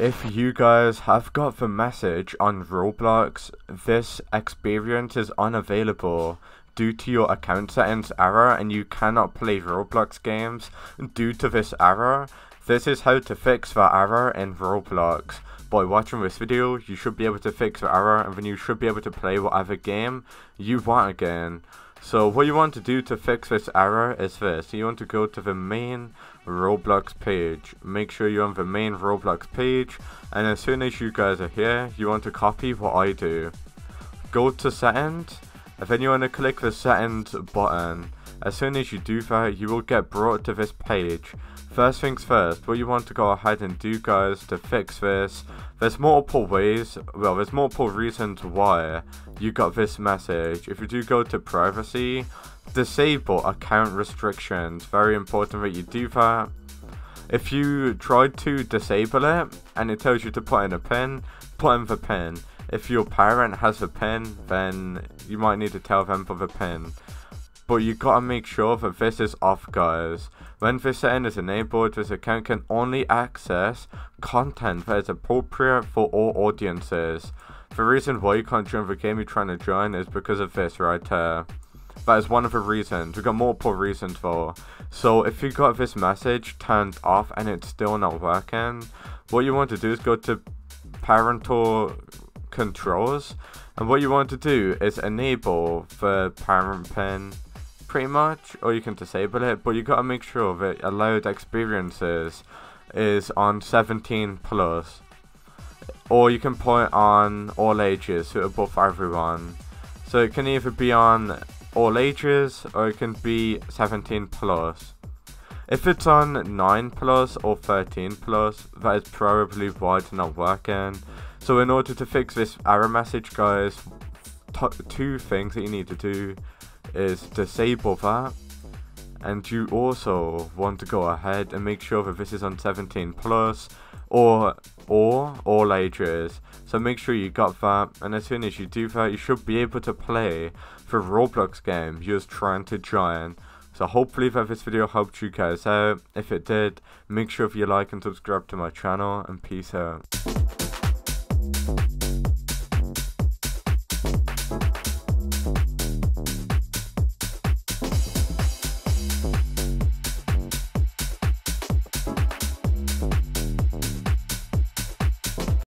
If you guys have got the message on Roblox, this experience is unavailable due to your account settings error and you cannot play Roblox games due to this error. This is how to fix the error in Roblox. By watching this video, you should be able to fix the error and then you should be able to play whatever game you want again. So what you want to do to fix this error is this. You want to go to the main Roblox page. Make sure you're on the main Roblox page. And as soon as you guys are here, you want to copy what I do. Go to settings. And then you want to click the settings button. As soon as you do that, you will get brought to this page. First things first, what you want to go ahead and do guys to fix this, there's multiple ways, well there's multiple reasons why you got this message. If you do go to privacy, disable account restrictions, very important that you do that. If you tried to disable it and it tells you to put in a pin, put in the pin. If your parent has a pin, then you might need to tell them for the pin. But you gotta make sure that this is off guys. When this setting is enabled, this account can only access content that is appropriate for all audiences. The reason why you can't join the game you're trying to join is because of this right here. That is one of the reasons. We've got multiple reasons for. So if you got this message turned off and it's still not working, what you want to do is go to parental controls. And what you want to do is enable the parent pin pretty much, or you can disable it, but you gotta make sure that allowed experiences is on 17 plus. Or you can put it on all ages, suitable for everyone. So it can either be on all ages, or it can be 17 plus. If it's on 9 plus or 13 plus, that is probably why it's not working. So in order to fix this error message guys, two things that you need to do is disable that and you also want to go ahead and make sure that this is on 17 plus or or all ages. So make sure you got that and as soon as you do that you should be able to play the Roblox game you're trying to join. So hopefully that this video helped you guys out. If it did make sure if you like and subscribe to my channel and peace out